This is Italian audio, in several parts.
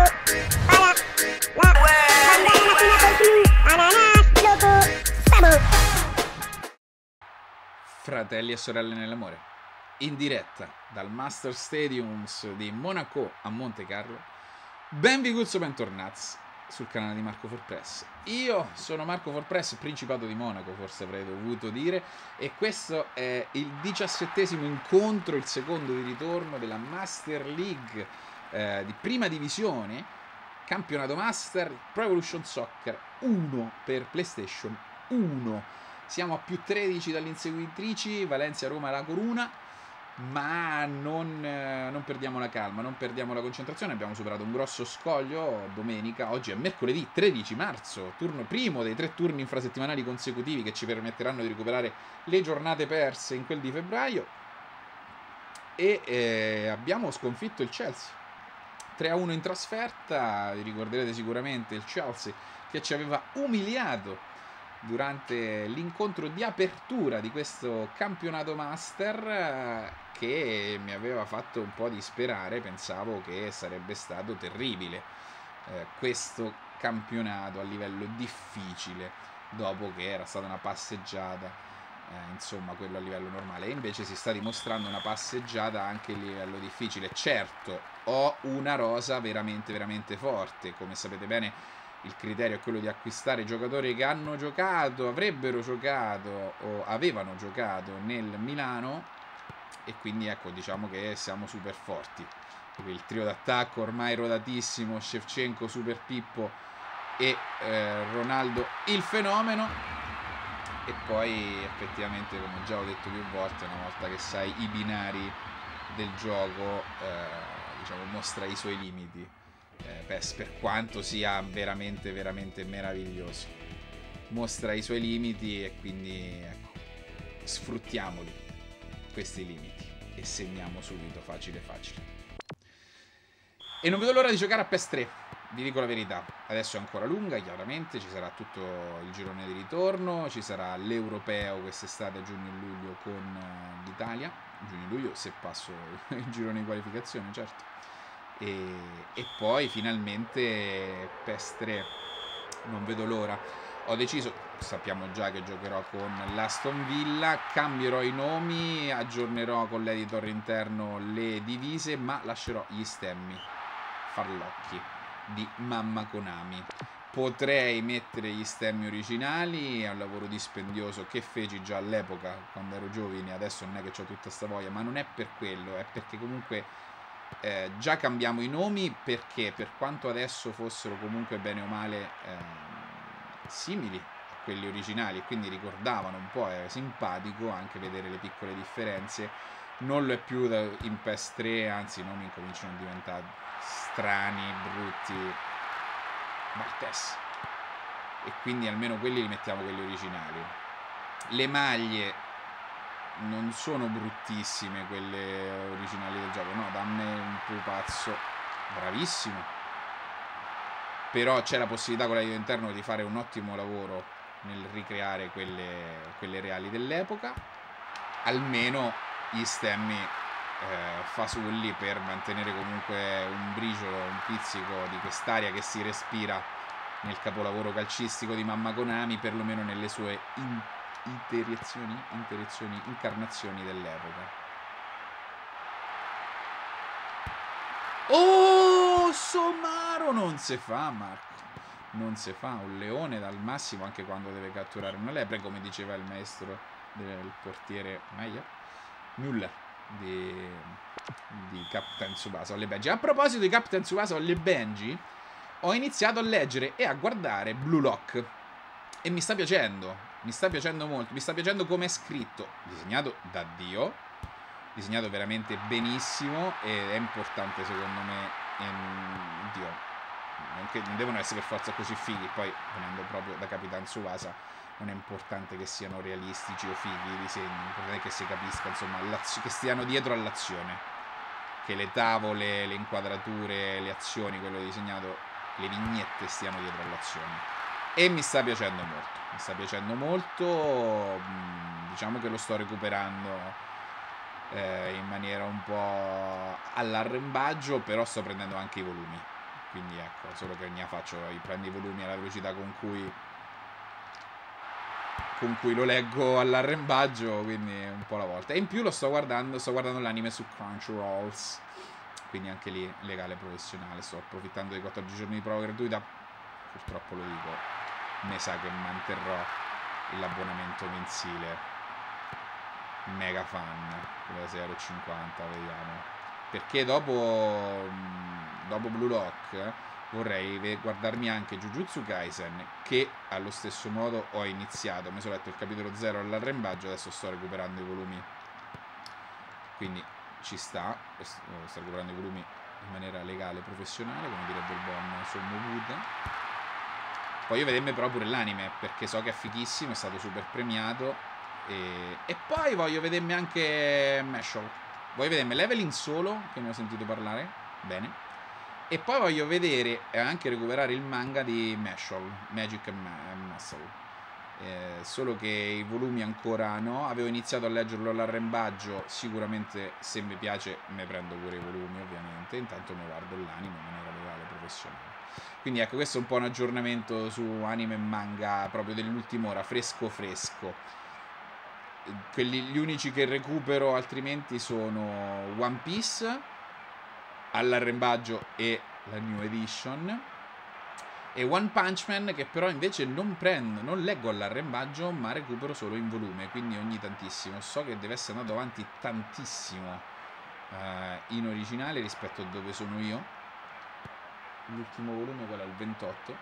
Marco para la bandana latina col ananas, loco, vamos! Fratelli e sorelle nell'amore, in diretta dal Master Stadiums di Monaco a Monte Carlo. Benvenuti o bentornati sul canale di Marco Forpress. Io sono Marco Forpress, Principato di Monaco, forse avrei dovuto dire, e questo è il diciassettesimo incontro, il secondo di ritorno della Master League eh, di prima divisione, campionato Master Pro Evolution Soccer 1 per PlayStation 1 siamo a più 13 dalle inseguitrici, Valencia, Roma, La Coruna, ma non, eh, non, perdiamo la calma, non perdiamo la concentrazione. Abbiamo superato un grosso scoglio domenica. Oggi è mercoledì 13 marzo, turno primo dei tre turni infrasettimanali consecutivi che ci permetteranno di recuperare le giornate perse in quel di febbraio. E eh, abbiamo sconfitto il Chelsea 3-1 in trasferta. Vi ricorderete sicuramente il Chelsea che ci aveva umiliato durante l'incontro di apertura di questo campionato master eh, che mi aveva fatto un po' disperare, pensavo che sarebbe stato terribile eh, questo campionato a livello difficile dopo che era stata una passeggiata eh, insomma quello a livello normale. E invece si sta dimostrando una passeggiata anche a livello difficile. Certo ho una rosa veramente veramente forte. Come sapete bene il criterio è quello di acquistare giocatori che hanno giocato, avrebbero giocato o avevano giocato nel Milano. E quindi ecco diciamo che siamo super forti. Il trio d'attacco ormai rodatissimo, Shevchenko, Super Pippo e eh, Ronaldo il fenomeno e poi effettivamente come già ho detto più volte una volta che sai i binari del gioco eh, diciamo mostra i suoi limiti eh, PES per quanto sia veramente veramente meraviglioso. Mostra i suoi limiti e quindi ecco sfruttiamoli questi limiti e segniamo subito facile facile. E non vedo l'ora di giocare a PES 3 vi dico la verità adesso è ancora lunga chiaramente ci sarà tutto il girone di ritorno ci sarà l'europeo quest'estate giugno e luglio con uh, l'Italia. Giugno e luglio se passo il girone di qualificazione certo. E, e poi finalmente PES 3 non vedo l'ora. Ho deciso sappiamo già che giocherò con l'Aston Villa cambierò i nomi aggiornerò con l'editor interno le divise ma lascerò gli stemmi farlocchi di Mamma Konami. Potrei mettere gli stemmi originali è un lavoro dispendioso che feci già all'epoca quando ero giovane adesso non è che ho tutta questa voglia ma non è per quello è perché comunque eh, già cambiamo i nomi perché per quanto adesso fossero comunque bene o male eh, simili a quelli originali e quindi ricordavano un po', è simpatico anche vedere le piccole differenze, non lo è più in PES 3, anzi i nomi incominciano a diventare strani, brutti, Bartes. E quindi almeno quelli li mettiamo quelli originali. Le maglie non sono bruttissime quelle originali del gioco, no, dammi un pupazzo bravissimo. Però c'è la possibilità con l'aiuto interno di fare un ottimo lavoro nel ricreare quelle, quelle reali dell'epoca. Almeno gli stemmi eh, fasulli per mantenere comunque un briciolo, un pizzico di quest'aria che si respira nel capolavoro calcistico di Mamma Konami, perlomeno nelle sue intenzioni iterazioni, iterazioni incarnazioni dell'epoca. Oh, Somaro non si fa, Marco. Non si fa un leone dal massimo anche quando deve catturare una lepre, come diceva il maestro del portiere Maya. Nulla di, di Captain Tsubasa alle Benji. A proposito di Captain Tsubasa alle Benji, ho iniziato a leggere e a guardare Blue Lock e mi sta piacendo mi sta piacendo molto, mi sta piacendo come è scritto, disegnato da Dio, disegnato veramente benissimo ed è importante secondo me, ehm, Dio, non, che, non devono essere per forza così fighi, poi venendo proprio da Capitan Suvasa non è importante che siano realistici o fighi i disegni, è che si capisca, insomma, che stiano dietro all'azione, che le tavole, le inquadrature, le azioni, quello disegnato, le vignette stiano dietro all'azione e mi sta piacendo molto. Mi sta piacendo molto, mm, diciamo che lo sto recuperando eh, in maniera un po' all'arrembaggio, però sto prendendo anche i volumi. quindi ecco, solo che ne faccio, prendo i volumi alla velocità con cui con cui lo leggo all'arrembaggio, quindi un po' alla volta. E in più lo sto guardando, sto guardando l'anime su Crunchyrolls, quindi anche lì legale professionale. Sto approfittando dei 14 giorni di prova gratuita, purtroppo lo dico, mi sa che manterrò l'abbonamento mensile. Mega fan, quello da 6,50€, vediamo. Perché dopo, dopo Blue Lock vorrei guardarmi anche Jujutsu Kaisen che allo stesso modo ho iniziato. Mi sono letto il capitolo 0 all'arrembaggio adesso sto recuperando i volumi. Quindi ci sta sto recuperando i volumi in maniera legale professionale come direbbe il buon Sommo Buddha. Voglio vedermi però pure l'anime perché so che è fighissimo è stato super premiato e, e poi voglio vedermi anche Mashal. Voglio vedermi Leveling solo che ne ho sentito parlare. Bene e poi voglio vedere e anche recuperare il manga di Mashal, Magic and Muscle. Eh, solo che i volumi ancora no. Avevo iniziato a leggerlo all'arrembaggio. Sicuramente se mi piace mi prendo pure i volumi, ovviamente. Intanto mi guardo l'anime in maniera legale professionale. Quindi ecco, questo è un po' un aggiornamento su anime e manga proprio dell'ultima ora, fresco fresco. Quelli, gli unici che recupero altrimenti sono One Piece all'arrembaggio e la New Edition. E One Punch Man che però invece non prendo, non leggo all'arrembaggio ma recupero solo in volume, quindi ogni tantissimo. So che deve essere andato avanti tantissimo uh, in originale rispetto a dove sono io. L'ultimo volume qual è il 28.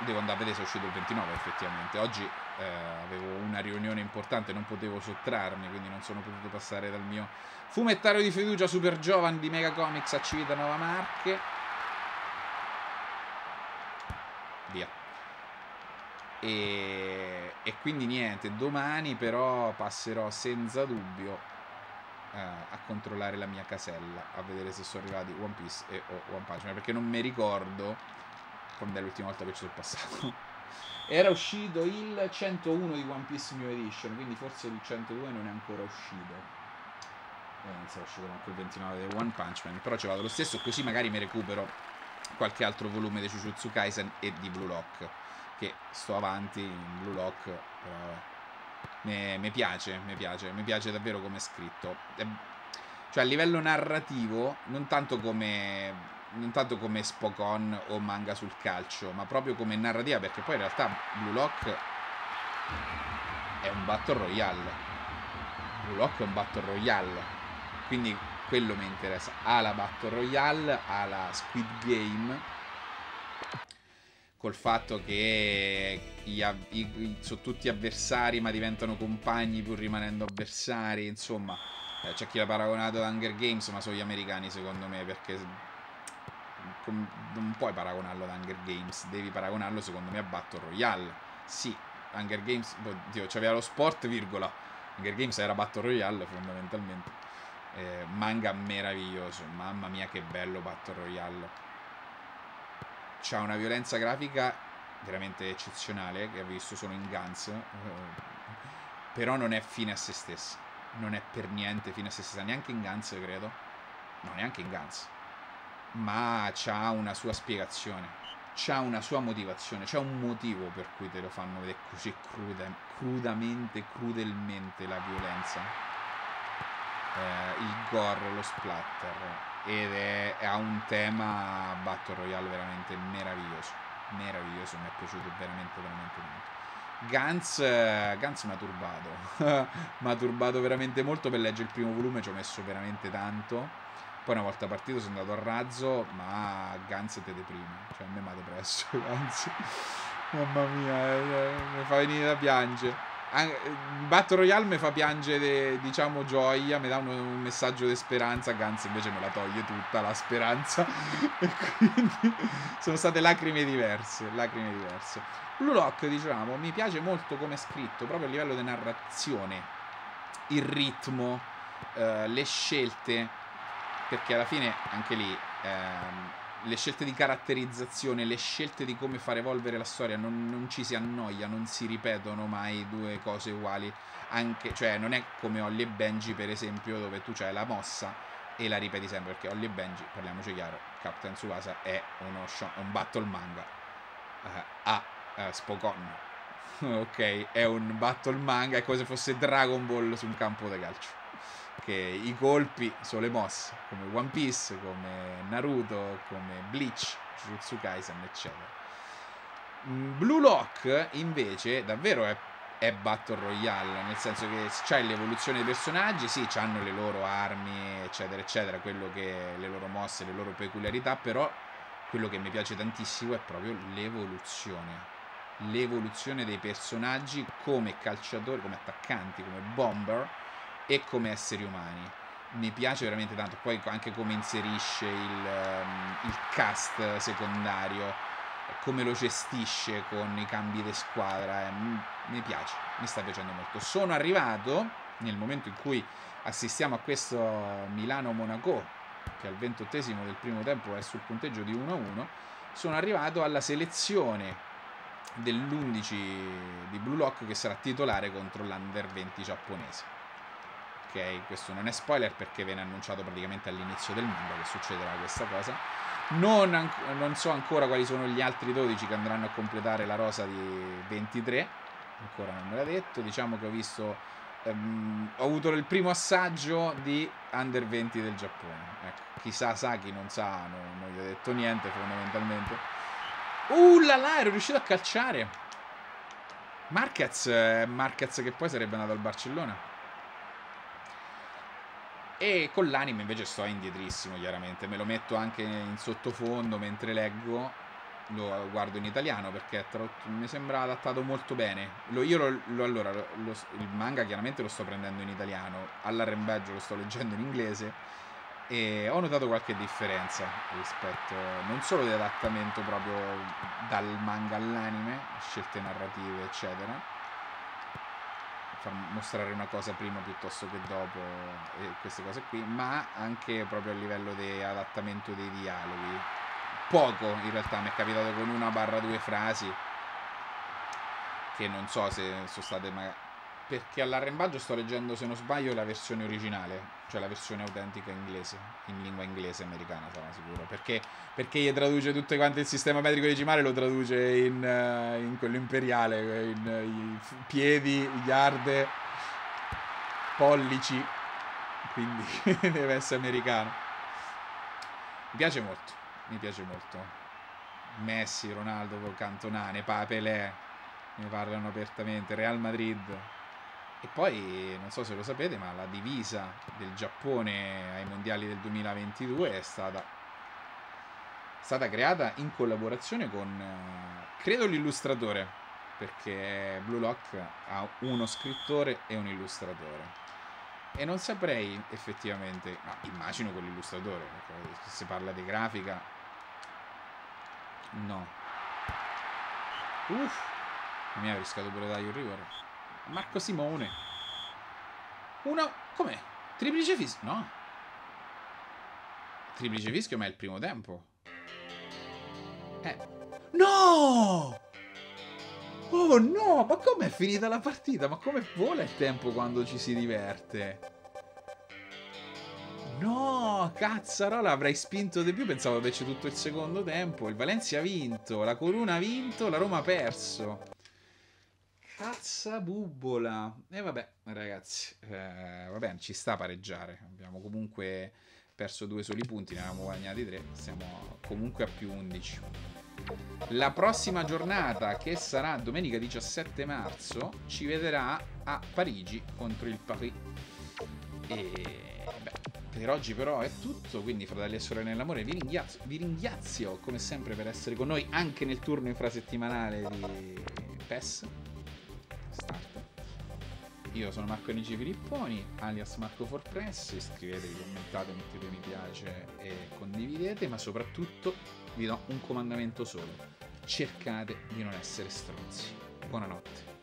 Devo andare a vedere se è uscito il 29 effettivamente. Oggi eh, avevo una riunione importante, non potevo sottrarmi, quindi non sono potuto passare dal mio fumettario di fiducia super giovane di Mega Comics a Civitanova Marche. Via. E, e, quindi niente, domani però passerò senza dubbio eh, a controllare la mia casella, a vedere se sono arrivati One Piece e o One Punch perché non mi ricordo quando è l'ultima volta che ci sono passato. Era uscito il 101 di One Piece New Edition, quindi forse il 102 non è ancora uscito. Eh, non sarà uscito anche il 29 di One Punch Man, però ci vado lo stesso, così magari mi recupero qualche altro volume di Jujutsu Kaisen e di Blue Lock, che sto avanti in Blue Lock, però mi piace, mi piace, mi piace davvero come è scritto. Cioè a livello narrativo, non tanto come non tanto come Spokon o manga sul calcio, ma proprio come narrativa, perché poi in realtà Blue Lock è un Battle Royale. Blue Lock è un Battle Royale, quindi quello mi interessa. Ha la Battle Royale, ha la Squid Game, col fatto che i, i, sono tutti avversari ma diventano compagni pur rimanendo avversari, insomma... Eh, c'è chi l'ha paragonato ad Hunger Games, ma sono gli americani secondo me, perché non puoi paragonarlo ad Hunger Games, devi paragonarlo secondo me a Battle Royale. Sì, Hunger Games, oddio, c'aveva lo sport, virgola. Hunger Games era Battle Royale fondamentalmente. Eh, manga meraviglioso, mamma mia che bello Battle Royale. C'ha una violenza grafica veramente eccezionale che ho visto solo in Guns. Eh, però non è fine a se stessa. Non è per niente fine a se stessa, neanche in Guns credo. No, neanche in Guns ma c'ha una sua spiegazione, c'ha una sua motivazione, c'è un motivo per cui te lo fanno vedere così cruda, crudamente, crudelmente la violenza, eh, il gore, lo splatter, ed è, ha un tema Battle Royale veramente meraviglioso, meraviglioso, mi è piaciuto veramente, veramente tanto. Gans, Gans mi ha turbato, mi ha turbato veramente molto per leggere il primo volume, ci ho messo veramente tanto poi una volta partito sono andato a razzo, ma Gans te deprime. Cioè a me mi ha depresso Gans. Mamma mia, eh, mi fa venire da piangere. Battle Royale mi fa piangere, diciamo, gioia, mi dà un, un messaggio di speranza. Gans invece me la toglie tutta la speranza. e quindi sono state lacrime diverse. Lacrime diverse. Blue Lock, diciamo, mi piace molto come è scritto, proprio a livello di narrazione. Il ritmo, eh, le scelte perché alla fine anche lì ehm, le scelte di caratterizzazione, le scelte di come far evolvere la storia non, non ci si annoia, non si ripetono mai due cose uguali. Anche, cioè, non è come Holly e Benji, per esempio, dove tu c'hai la mossa e la ripeti sempre. Perché Holly e Benji, parliamoci chiaro, Captain Tsubasa è uno show, un battle manga eh, a eh, Spokon. ok, è un battle manga, è come se fosse Dragon Ball su un campo da calcio che i colpi sono le mosse, come One Piece, come Naruto, come Bleach, Jujutsu Kaisen, eccetera. Mm, Blue Lock invece davvero è, è Battle Royale, nel senso che c'è l'evoluzione dei personaggi, sì, hanno le loro armi, eccetera, eccetera, quello che le loro mosse, le loro peculiarità, però quello che mi piace tantissimo è proprio l'evoluzione. L'evoluzione dei personaggi come calciatori, come attaccanti, come bomber e come esseri umani. Mi piace veramente tanto, poi anche come inserisce il, um, il cast secondario, come lo gestisce con i cambi di squadra, eh, mi piace, mi sta piacendo molto. Sono arrivato nel momento in cui assistiamo a questo Milano-Monaco, che al ventottesimo del primo tempo è sul punteggio di 1-1, sono arrivato alla selezione dell'11 di Blue Lock che sarà titolare contro l'Under 20 giapponese ok? Questo non è spoiler perché viene annunciato praticamente all'inizio del manga che succederà questa cosa. Non, non, so ancora quali sono gli altri 12 che andranno a completare la rosa di 23, ancora non me l'ha detto. Diciamo che ho visto, ehm, ho avuto il primo assaggio di Under 20 del Giappone. Ecco, chissà sa, chi non sa, no, non gli ho detto niente fondamentalmente. Uh là là, ero riuscito a calciare. Marquez, eh, Marquez che poi sarebbe andato al Barcellona. E con l'anime invece sto indietrissimo, chiaramente. Me lo metto anche in sottofondo mentre leggo. Lo guardo in italiano perché mi sembra adattato molto bene. Lo, io lo, lo, allora, il manga chiaramente lo sto prendendo in italiano. All'arrembaggio lo sto leggendo in inglese. E ho notato qualche differenza rispetto non solo di adattamento proprio dal manga all'anime, scelte narrative, eccetera far mostrare una cosa prima piuttosto che dopo e queste cose qui, ma anche proprio a livello di adattamento dei dialoghi. Poco in realtà mi è capitato con una barra due frasi che non so se sono state magari perché all'arrembaggio sto leggendo, se non sbaglio, la versione originale, cioè la versione autentica inglese, in lingua inglese americana, sono sicuro. Perché, perché gli traduce tutto quanto il sistema metrico decimale, lo traduce in, uh, in quello imperiale, in uh, i piedi, yard, pollici, quindi deve essere americano. Mi piace molto, mi piace molto. Messi, Ronaldo, Cantonane, Papelè, ne parlano apertamente, Real Madrid e poi, non so se lo sapete, ma la divisa del Giappone ai mondiali del 2022 è stata, stata creata in collaborazione con, eh, credo, l'illustratore, perché Blue Lock ha uno scrittore e un illustratore. E non saprei effettivamente, ma immagino con l'illustratore, perché se parla di grafica, no. Uff, mi ha riscato pure da rigore. Marco Simone. Una... Com'è? Triplice fischio? No. Triplice fischio ma è il primo tempo. Eh. No! Oh no! Ma com'è finita la partita? Ma come vola il tempo quando ci si diverte? No, cazzarola, avrei spinto di più. Pensavo avesse tutto il secondo tempo. Il Valencia ha vinto, la Coruna ha vinto, la Roma ha perso. Cazza bubola. E vabbè, ragazzi, eh, va bene, ci sta a pareggiare. Abbiamo comunque perso due soli punti, ne avevamo guadagnati tre. Siamo comunque a più 11. La prossima giornata, che sarà domenica 17 marzo, ci vedrà a Parigi contro il Paris. E beh, per oggi però è tutto, quindi fratelli e sorelle nell'amore vi ringrazio, vi ringrazio come sempre per essere con noi anche nel turno infrasettimanale di PES start. Io sono Marco Anici Filipponi, alias Marco Forpress, iscrivetevi, commentate, mettete mi piace e condividete, ma soprattutto vi do un comandamento solo. Cercate di non essere stronzi. Buonanotte.